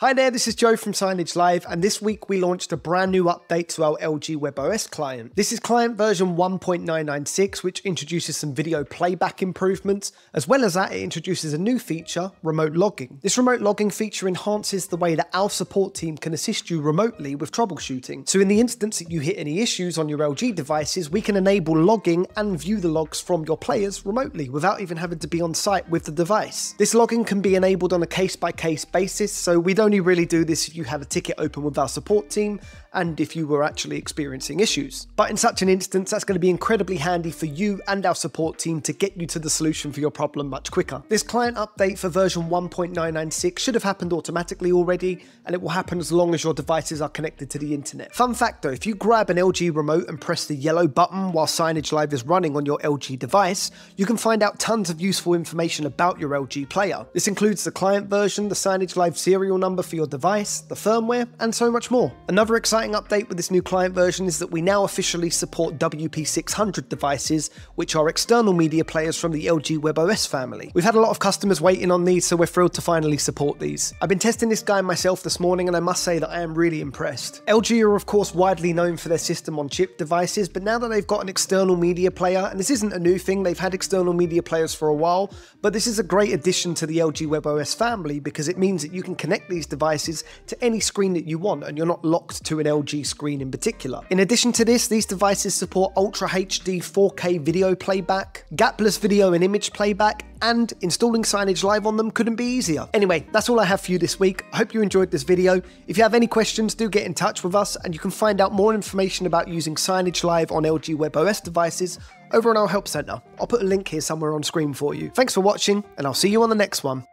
Hi there, this is Joe from Signagelive, and this week we launched a brand new update to our LG WebOS client. This is client version 1.996, which introduces some video playback improvements. As well as that, it introduces a new feature, remote logging. This remote logging feature enhances the way that our support team can assist you remotely with troubleshooting. So, in the instance that you hit any issues on your LG devices, we can enable logging and view the logs from your players remotely without even having to be on site with the device. This logging can be enabled on a case by case basis, so we don't only really do this if you have a ticket open with our support team and if you were actually experiencing issues. But in such an instance, that's going to be incredibly handy for you and our support team to get you to the solution for your problem much quicker. This client update for version 1.996 should have happened automatically already, and it will happen as long as your devices are connected to the internet. Fun fact though, if you grab an LG remote and press the yellow button while Signagelive is running on your LG device, you can find out tons of useful information about your LG player. This includes the client version, the Signagelive serial number for your device, the firmware, and so much more. Another exciting exciting update with this new client version is that we now officially support WP600 devices, which are external media players from the LG WebOS family. We've had a lot of customers waiting on these, so we're thrilled to finally support these. I've been testing this guy myself this morning, and I must say that I am really impressed. LG are, of course, widely known for their system on chip devices, but now that they've got an external media player, and this isn't a new thing, they've had external media players for a while, but this is a great addition to the LG WebOS family because it means that you can connect these devices to any screen that you want, and you're not locked to an LG screen in particular. In addition to this, these devices support Ultra HD 4K video playback, gapless video and image playback, and installing Signagelive on them couldn't be easier. Anyway, that's all I have for you this week. I hope you enjoyed this video. If you have any questions, do get in touch with us, and you can find out more information about using Signagelive on LG WebOS devices over on our Help Centre. I'll put a link here somewhere on screen for you. Thanks for watching, and I'll see you on the next one.